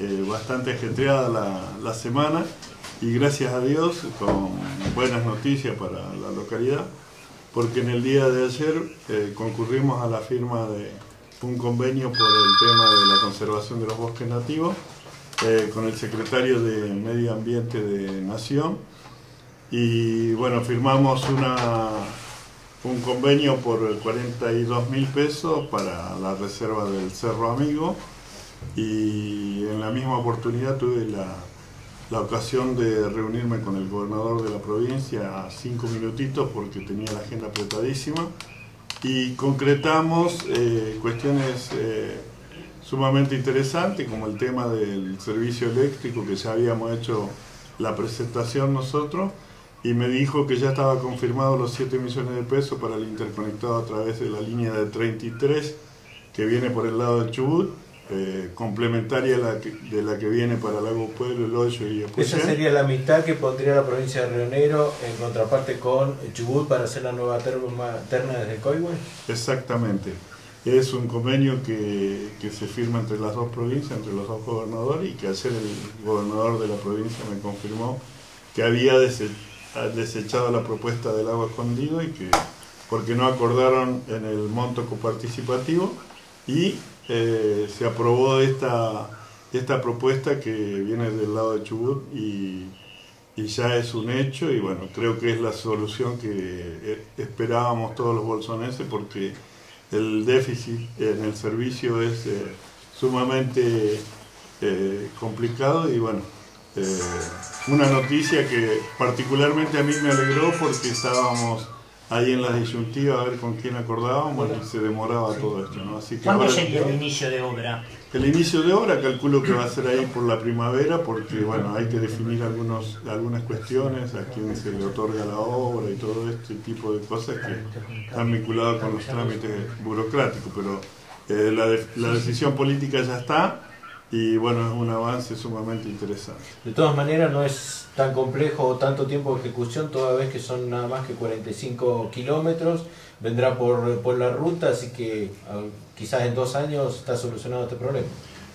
eh, bastante ajetreada la, semana. Y gracias a Dios con buenas noticias para la localidad, porque en el día de ayer eh, concurrimos a la firma de un convenio por el tema de la conservación de los bosques nativos eh, con el secretario de Medio Ambiente de Nación. Y bueno, firmamos una, un convenio por 42 mil pesos para la reserva del Cerro Amigo y en la misma oportunidad tuve la, la ocasión de reunirme con el gobernador de la provincia a cinco minutitos porque tenía la agenda apretadísima. Y concretamos eh, cuestiones eh, sumamente interesantes como el tema del servicio eléctrico que ya habíamos hecho la presentación nosotros. Y me dijo que ya estaba confirmado los 7 millones de pesos para el interconectado a través de la línea de 33 que viene por el lado de Chubut, eh, complementaria de la, que, de la que viene para Lago Pueblo, El Hoyo y Esa sería la mitad que pondría la provincia de Río Negro en contraparte con Chubut para hacer la nueva terna desde Coihue. Exactamente. Es un convenio que, que, se firma entre las dos provincias, entre los dos gobernadores, y que ayer el gobernador de la provincia me confirmó que había desechado ha desechado la propuesta del agua escondido y que porque no acordaron en el monto coparticipativo y eh, se aprobó esta, esta propuesta que viene del lado de Chubut y, ya es un hecho y bueno, creo que es la solución que eh, esperábamos todos los bolsoneses porque el déficit en el servicio es eh, sumamente eh, complicado y bueno, una noticia que particularmente a mí me alegró porque estábamos ahí en la disyuntiva a ver con quién acordábamos y se demoraba todo esto. ¿no? Así que ¿Cuándo sería el inicio de obra? El inicio de obra calculo que va a ser ahí por la primavera porque bueno hay que definir algunos, algunas cuestiones, a quién se le otorga la obra y todo este tipo de cosas que están vinculadas con los trámites burocráticos, pero eh, la, de, la decisión política ya está y bueno, es un avance sumamente interesante. De todas maneras no es tan complejo o tanto tiempo de ejecución, toda vez que son nada más que 45 kilómetros, vendrá por, por la ruta, así que ah, quizás en dos años está solucionado este problema.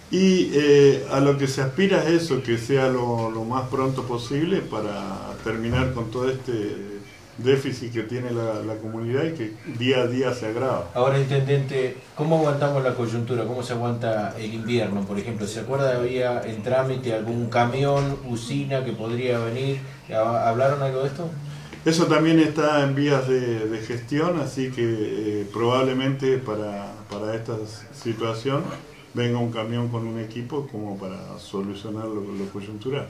Y eh, a lo que se aspira es eso, que sea lo, lo más pronto posible para terminar con todo este déficit que tiene la, la, comunidad y que día a día se agrava. Ahora, Intendente, ¿cómo aguantamos la coyuntura? ¿Cómo se aguanta el invierno, por ejemplo? ¿Se acuerda había en trámite algún camión, usina que podría venir? ¿Hablaron algo de esto? Eso también está en vías de, de gestión, así que eh, probablemente para, para esta situación venga un camión con un equipo como para solucionar lo, lo coyuntural.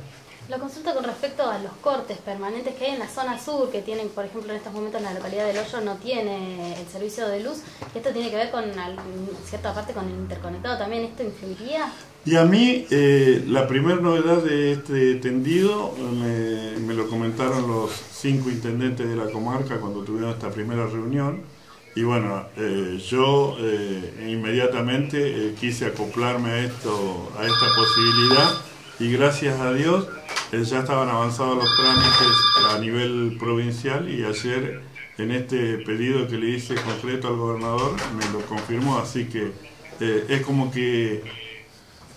Lo consulta con respecto a los cortes permanentes que hay en la zona sur, que tienen, por ejemplo, en estos momentos la localidad del Hoyo no tiene el servicio de luz. Esto tiene que ver con cierta parte con el interconectado también. ¿Esto influiría? Y a mí, eh, la primera novedad de este tendido me, lo comentaron los cinco intendentes de la comarca cuando tuvieron esta primera reunión. Y bueno, eh, yo eh, inmediatamente quise acoplarme a, esto, a esta posibilidad y gracias a Dios ya estaban avanzados los trámites a nivel provincial y ayer en este pedido que le hice concreto al gobernador me lo confirmó, así que eh, es como que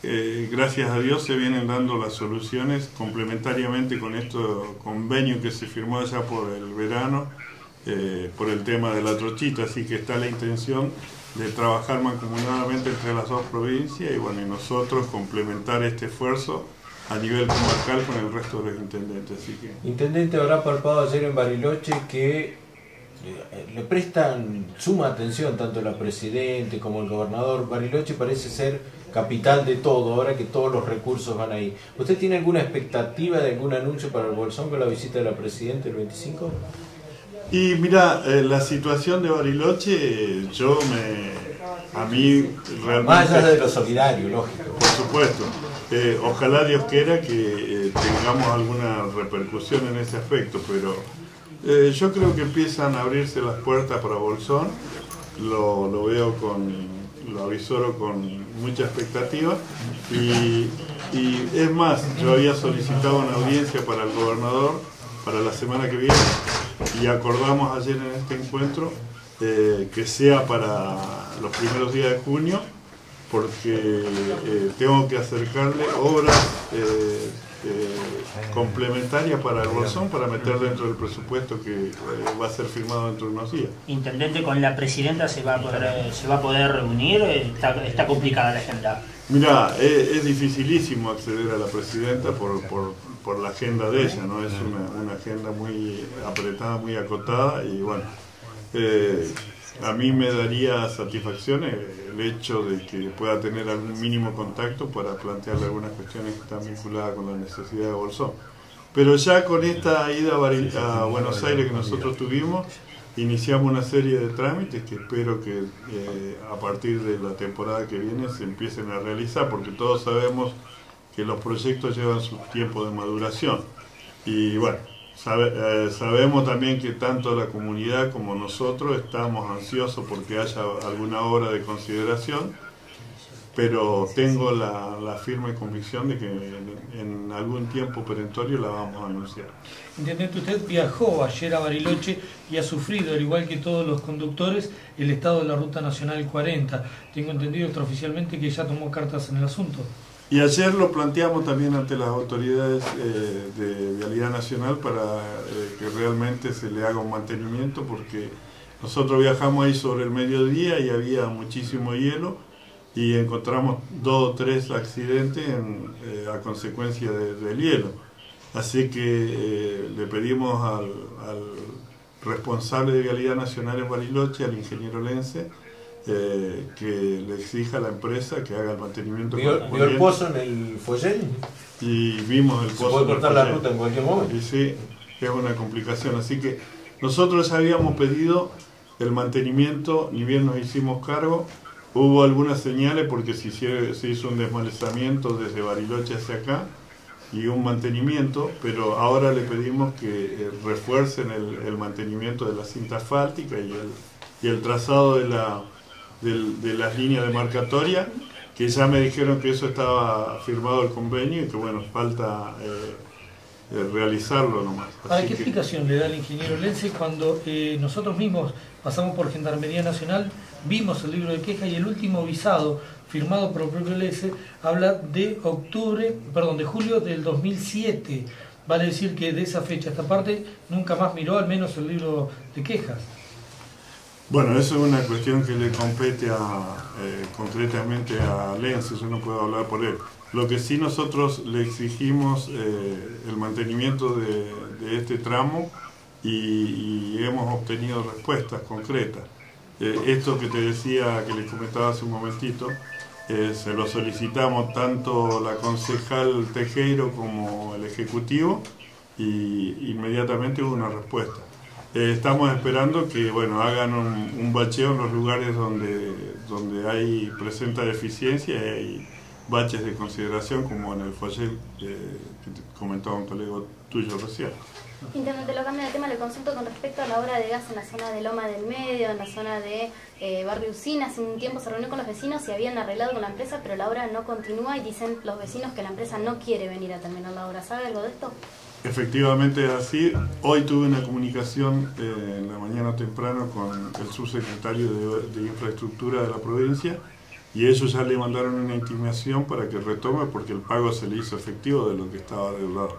eh, gracias a Dios se vienen dando las soluciones complementariamente con este convenio que se firmó allá por el verano, eh, por el tema de la trochita, así que está la intención de trabajar mancomunadamente entre las dos provincias y bueno, y nosotros complementar este esfuerzo a nivel comarcal con el resto de los intendentes. Así que... Intendente habrá palpado ayer en Bariloche que eh, le prestan suma atención tanto la presidente como el gobernador. Bariloche parece ser capital de todo, ahora que todos los recursos van ahí. ¿Usted tiene alguna expectativa de algún anuncio para el Bolsón con la visita de la presidenta el 25? Y mira, eh, la situación de Bariloche, yo me. A mí realmente. Más allá de lo solidario, lógico. Por supuesto. Eh, ojalá Dios quiera que eh, tengamos alguna repercusión en ese aspecto, pero eh, yo creo que empiezan a abrirse las puertas para Bolsón. Lo, veo con. Lo avisoro con mucha expectativa. Y, es más, yo había solicitado una audiencia para el gobernador para la semana que viene y acordamos ayer en este encuentro que sea para los primeros días de junio porque eh, tengo que acercarle obras eh, eh, complementarias para el Bolsón para meter dentro del presupuesto que eh, va a ser firmado dentro de unos días. Intendente, con la presidenta se va a poder, se va a poder reunir, está, está complicada la agenda. Mira, es, es dificilísimo acceder a la presidenta por, por, por la agenda de ella, ¿no? Es una, una agenda muy apretada, muy acotada y bueno, a mí me daría satisfacción el hecho de que pueda tener algún mínimo contacto para plantearle algunas cuestiones que están vinculadas con la necesidad de Bolsón. Pero ya con esta ida a Buenos Aires que nosotros tuvimos, iniciamos una serie de trámites que espero que eh, a partir de la temporada que viene se empiecen a realizar, porque todos sabemos que los proyectos llevan su tiempo de maduración. Y bueno, sabe- eh, sabemos también que tanto la comunidad como nosotros estamos ansiosos porque haya alguna obra de consideración, pero tengo la, firme convicción de que en, en algún tiempo perentorio la vamos a anunciar. Intendente, usted viajó ayer a Bariloche y ha sufrido, al igual que todos los conductores, el estado de la Ruta Nacional 40. Tengo entendido extraoficialmente que ya tomó cartas en el asunto. Y ayer lo planteamos también ante las autoridades eh, de Vialidad Nacional para eh, que realmente se le haga un mantenimiento porque nosotros viajamos ahí sobre el mediodía y había muchísimo hielo y encontramos dos o tres accidentes en, eh, a consecuencia de- del hielo. Así que le pedimos al, al responsable de Vialidad Nacional en Bariloche, al ingeniero Lense, eh, que le exija a la empresa que haga el mantenimiento ¿Vio, vio el pozo en el follén? y vimos el Se pozo puede del cortar la ruta en cualquier momento. y sí es una complicación así que nosotros habíamos pedido el mantenimiento ni bien nos hicimos cargo hubo algunas señales porque se, hicieron- se hizo un desmalezamiento desde Bariloche hacia acá y un mantenimiento pero ahora le pedimos que eh, refuercen el, el mantenimiento de la cinta asfáltica y el, y el trazado de la del- de las líneas de marcatoria, que ya me dijeron que eso estaba firmado el convenio y que bueno, falta eh, eh, realizarlo nomás. Ahora, Así ¿qué que- explicación le da el ingeniero Lense cuando eh, nosotros mismos pasamos por Gendarmería Nacional, vimos el libro de queja y el último visado firmado por el propio Lense habla de octubre, perdón, de julio del 2007? Vale decir que de esa fecha a esta parte nunca más miró al menos el libro de quejas. Bueno, eso es una cuestión que le compete a, eh, concretamente a Lenz, yo no puedo hablar por él. Lo que sí nosotros le exigimos eh, el mantenimiento de, este tramo y, hemos obtenido respuestas concretas. Eh, esto que te decía, que les comentaba hace un momentito, se lo solicitamos tanto la concejal Tejero como el Ejecutivo y inmediatamente hubo una respuesta. Eh, estamos esperando que bueno hagan un, un bacheo en los lugares donde, donde hay presenta deficiencia y hay baches de consideración como en el Follel eh, que comentaba un colega tuyo recién. Intendente, lo cambio de tema, le consulto con respecto a la obra de gas en la zona de Loma del Medio, en la zona de eh, Barrio Usina. Hace un tiempo se reunió con los vecinos y habían arreglado con la empresa, pero la obra no continúa y dicen los vecinos que la empresa no quiere venir a terminar la obra. ¿Sabe algo de esto? Efectivamente es así. Hoy tuve una comunicación eh, en la mañana temprano con el subsecretario de, Infraestructura de la provincia y ellos ya le mandaron una intimación para que retome porque el pago se le hizo efectivo de lo que estaba deudado.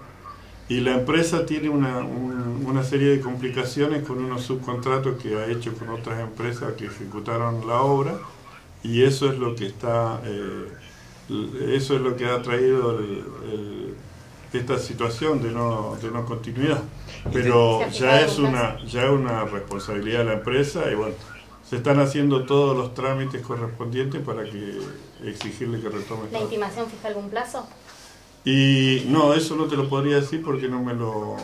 Y la empresa tiene una, un- una serie de complicaciones con unos subcontratos que ha hecho con otras empresas que ejecutaron la obra y eso es lo que está, eh, eso es lo que ha traído el- esta situación de no, de no continuidad. Pero ya es una, ya es una responsabilidad de la empresa y bueno, se están haciendo todos los trámites correspondientes para que exigirle que retome. ¿La intimación fija algún plazo? Y no, eso no te lo podría decir porque no me lo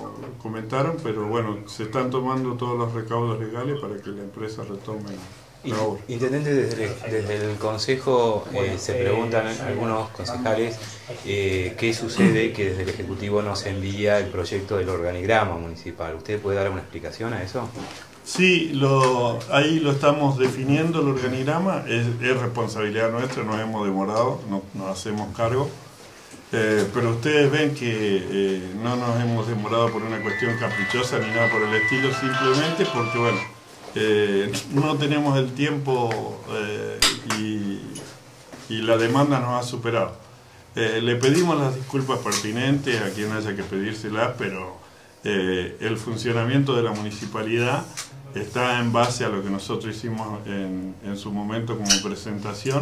comentaron, pero bueno, se están tomando todos los recaudos legales para que la empresa retome Intendente, desde el, desde el Consejo eh, se preguntan algunos concejales eh, qué sucede que desde el Ejecutivo no se envía el proyecto del organigrama municipal. ¿Usted puede dar una explicación a eso? Sí, lo, ahí lo estamos definiendo el organigrama, es, es responsabilidad nuestra, nos hemos demorado, no, nos hacemos cargo, Eh, pero ustedes ven que eh, no nos hemos demorado por una cuestión caprichosa ni nada por el estilo, simplemente porque, bueno, eh, no tenemos el tiempo eh, y, la demanda nos ha superado. Eh, le pedimos las disculpas pertinentes a quien haya que pedírselas, pero el funcionamiento de la municipalidad está en base a lo que nosotros hicimos en su momento como presentación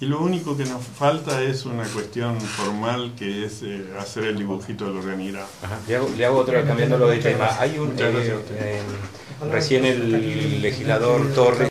y lo único que nos falta es una cuestión formal que es eh, hacer el dibujito del organigrama. Ajá. Le, hago, le hago otra cambiándolo de tema. Hay un, eh, eh, recién el legislador Torres